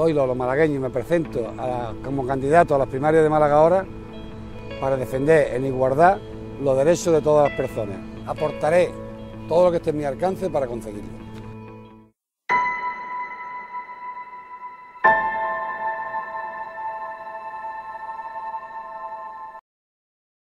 hoy los, malagueños me presento como candidato a las primarias de Málaga ahora para defender en igualdad los derechos de todas las personas. Aportaré todo lo que esté en mi alcance para conseguirlo.